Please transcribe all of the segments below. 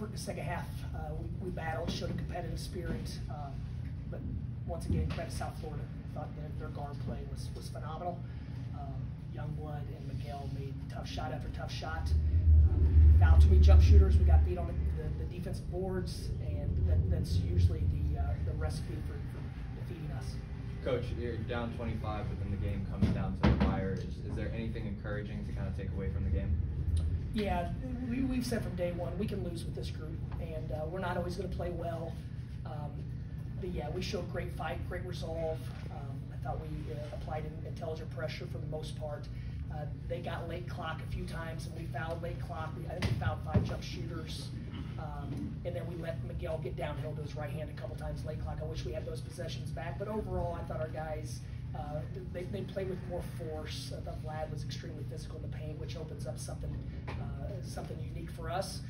effort in the second half. Uh, we, we battled, showed a competitive spirit, um, but once again, credit South Florida. I thought their, their guard play was, was phenomenal. Um, Youngblood and Miguel made tough shot after tough shot. Um, fouled too many jump shooters. We got beat on the, the, the defensive boards, and that, that's usually the, uh, the recipe for, for defeating us. Coach, you're down 25 but then the game, comes down to the wire. Is, is there anything encouraging to kind of take away from the game? Yeah, we, we've said from day one we can lose with this group, and uh, we're not always going to play well. Um, but yeah, we showed great fight, great resolve. Um, I thought we uh, applied intelligent pressure for the most part. Uh, they got late clock a few times, and we fouled late clock. We, I think we fouled five jump shooters. Um, and then we let Miguel get downhill to his right hand a couple times late clock. I wish we had those possessions back. But overall, I thought our guys uh, they, they play with more force. I thought Vlad was extremely physical in the paint, which opens up something uh, something unique for us.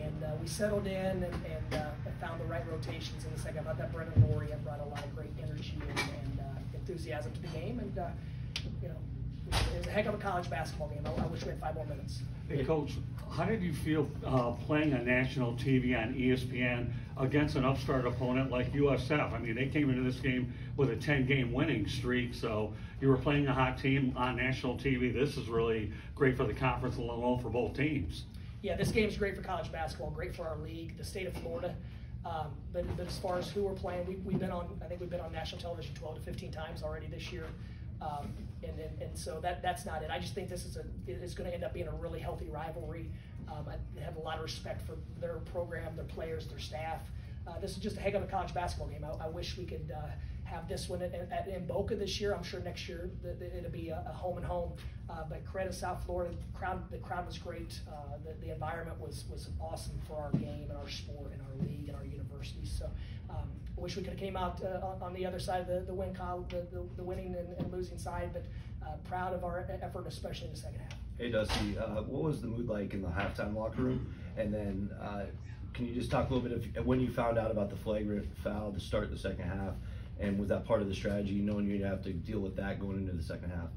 And uh, we settled in and, and uh, found the right rotations in the second. I thought that Brenen Lorient brought a lot of great energy and, and uh, enthusiasm to the game. And uh, you know, it was a heck of a college basketball game. I, I wish we had five more minutes. Hey, Coach, how did you feel uh, playing on national TV on ESPN against an upstart opponent like USF? I mean, they came into this game with a 10-game winning streak, so you were playing a hot team on national TV. This is really great for the conference, alone for both teams. Yeah, this game is great for college basketball, great for our league, the state of Florida. Um, but, but as far as who we're playing, we, we've been on, I think we've been on national television 12 to 15 times already this year. Um, and, and, and, so that that's not it. I just think this is a is going to end up being a really healthy rivalry. Um, I have a lot of respect for their program, their players, their staff. Uh, this is just a heck of a college basketball game. I, I wish we could uh, have this one at, at, in Boca this year. I'm sure next year it'll be a, a home and home. Uh, but credit South Florida. The crowd, the crowd was great. Uh, the, the environment was was awesome for our game and our sport and our league and our university. So um, I wish we could have came out uh, on the other side of the, the win col- the, the, the, winning and, and, losing side, but uh, proud of our effort, especially in the second half. Hey Dusty, uh, what was the mood like in the halftime locker room? And then uh, can you just talk a little bit of when you found out about the flagrant foul to start the second half, and was that part of the strategy, knowing you'd have to deal with that going into the second half?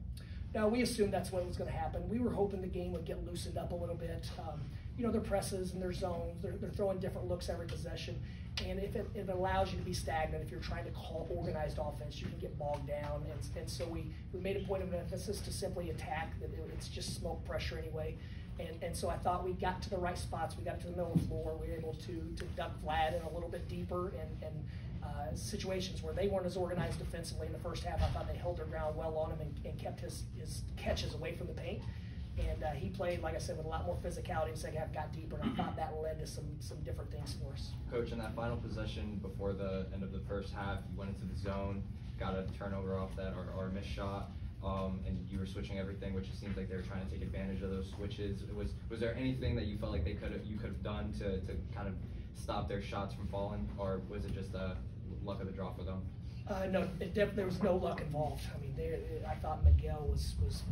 No, we assumed that's what was going to happen. We were hoping the game would get loosened up a little bit. Um, you know, their presses and their zones, they're, they're throwing different looks every possession. And if it, it, allows you to be stagnant, if you're trying to call organized offense, you can get bogged down. And, and so we, we made a point of emphasis to simply attack. It's just smoke pressure anyway. And, and so I thought we got to the right spots. We got to the middle of the floor. We were able to, to duck Vlad in a little bit deeper and, and uh, situations where they weren't as organized defensively in the first half. I thought they held their ground well on him and, and kept his, his catches away from the paint. And uh, he played, like I said, with a lot more physicality in the second half, got deeper, and I thought that led to some some different things for us. Coach, in that final possession before the end of the first half, you went into the zone, got a turnover off that or, or a missed shot. Um, and you were switching everything, which it seems like they were trying to take advantage of those switches. Was was there anything that you felt like they could you could have done to, to kind of stop their shots from falling, or was it just a luck of the draw for them? Uh, no, there was no luck involved. I mean, I thought Miguel was was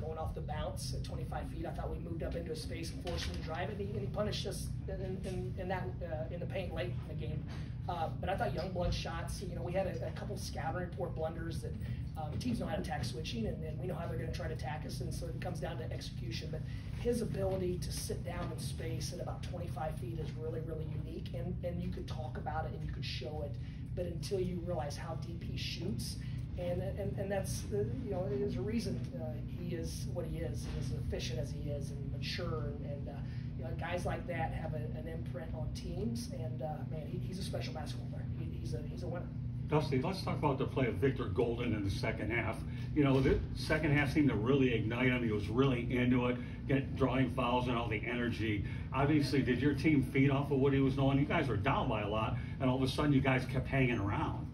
going off the bounce at 25 feet. I thought we moved up into a space and forced him to drive it, and he, punished us in, in, in that uh, in the paint late in the game. Uh, but I thought Youngblood shots. You know, we had a, a couple scouting report blunders that um, teams know how to attack switching, and, and we know how they're going to try to attack us, and so it comes down to execution. But his ability to sit down in space at about 25 feet is really, really and and you could talk about it and you could show it, but until you realize how deep he shoots and and, and that's the, you know there's a reason uh, he is what he is as efficient as he is and mature and, and uh, you know guys like that have a, an imprint on teams and uh, man he, he's a special basketball player he, he's a he's. Dusty, let's talk about the play of Victor Goldin in the second half. You know, the second half seemed to really ignite him. He was really into it, get drawing fouls and all the energy. Obviously, did your team feed off of what he was doing? You guys were down by a lot, and all of a sudden, you guys kept hanging around.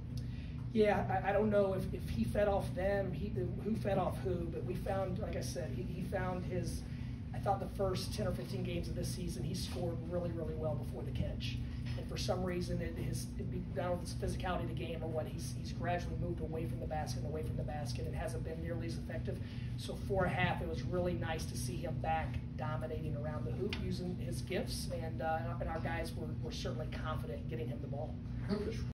Yeah, I, I, don't know if, if he fed off them, he, who fed off who, but we found, like I said, he, he found his, I thought the first 10 or 15 games of this season, he scored really, really well before the catch. For some reason, it, his, it, down with his physicality of the game or what, he's, he's gradually moved away from the basket and away from the basket and hasn't been nearly as effective. So for a half, it was really nice to see him back dominating around the hoop using his gifts, and, uh, and our guys were, were certainly confident in getting him the ball.